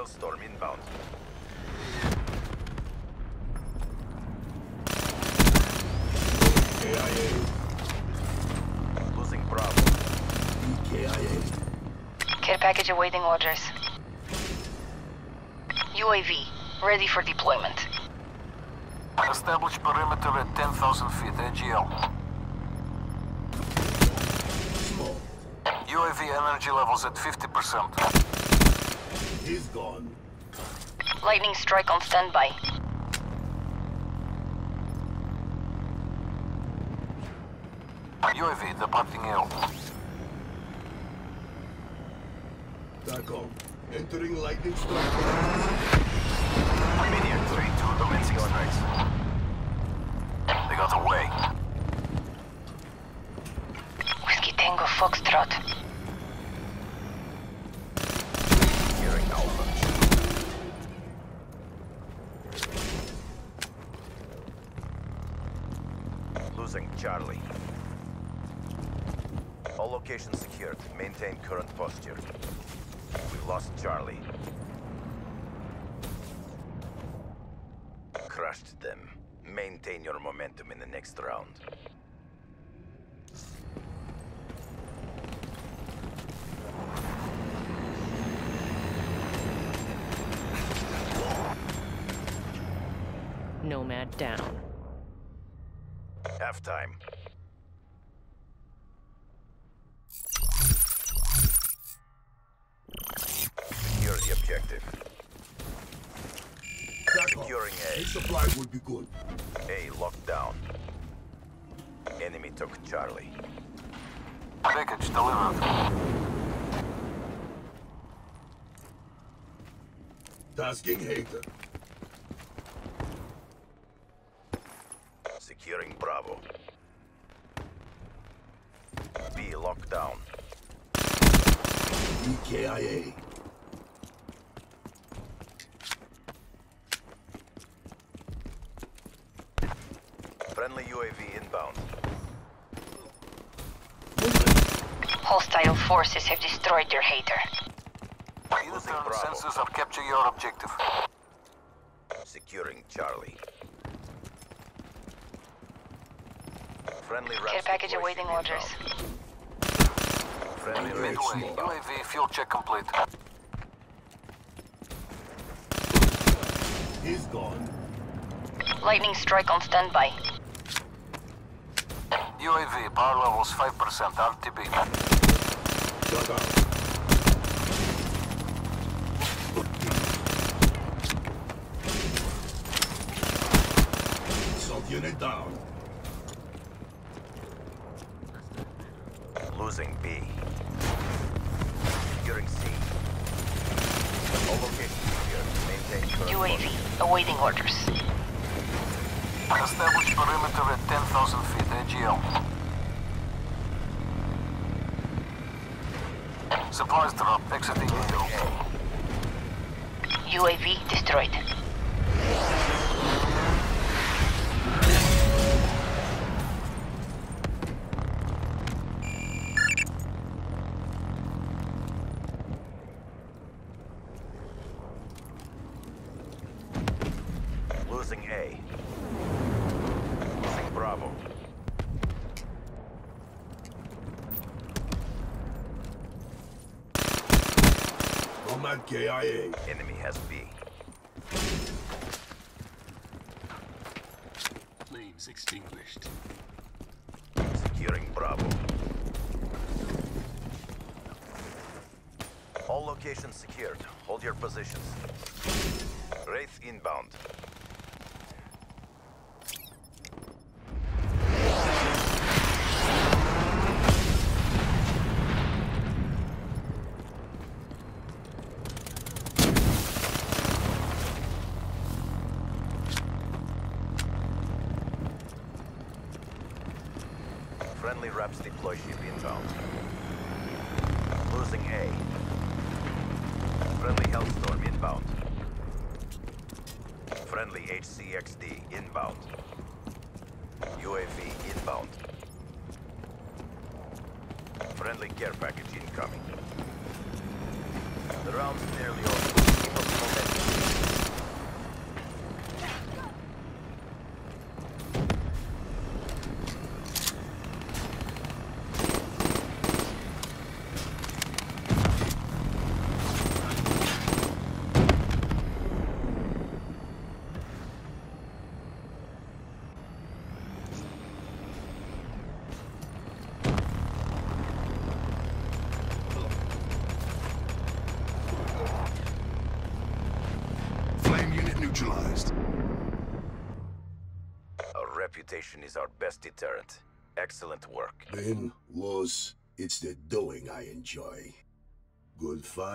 Hellstorm inbound. KIA. Losing Bravo. KIA. Care package awaiting orders. UAV, ready for deployment. Establish perimeter at 10,000 feet, AGL. UAV energy levels at 50%. He's gone. Lightning strike on standby. UAV departing AO. TACOM. Entering lightning strike. Maniac 3-2 commencing strikes. They got away. Whiskey Tango Foxtrot. Losing Charlie. All locations secured. Maintain current posture. We've lost Charlie. Crushed them. Maintain your momentum in the next round. Nomad down. Halftime. Secure the objective. TACOM. Securing A. A supply would be good. A locked down. Enemy took Charlie. Package delivered. Tasking HATR. Securing Bravo. B locked down. EKIA. Friendly UAV inbound. Hostile forces have destroyed your HATR. Losing Turn Bravo. sensors or capture your objective. Securing Charlie. Friendly Care RAPS package deploy awaiting orders. inbound. Friendly Midway. RAPS Midway. UAV fuel check complete. He's gone. Lightning strike on standby. UAV power levels 5% RTB. Shut out. Assault unit down. Losing B. Securing C. All locations secured. Maintain current UAV, awaiting orders. Establish perimeter at 10,000 feet, AGL. Supplies drop, exiting AO. UAV destroyed. Losing A. Losing Bravo. Combat KIA. Enemy has B. Flames extinguished. Securing Bravo. All locations secured. Hold your positions. Wraith inbound. Friendly RAPS deploy ship inbound. Losing A. Friendly Hellstorm inbound. Friendly HCXD inbound. UAV inbound. Friendly care package incoming. The round's nearly over. Keep up the neutralized. Our reputation is our best deterrent. Excellent work. Win, lose, it's the doing I enjoy. Good fight.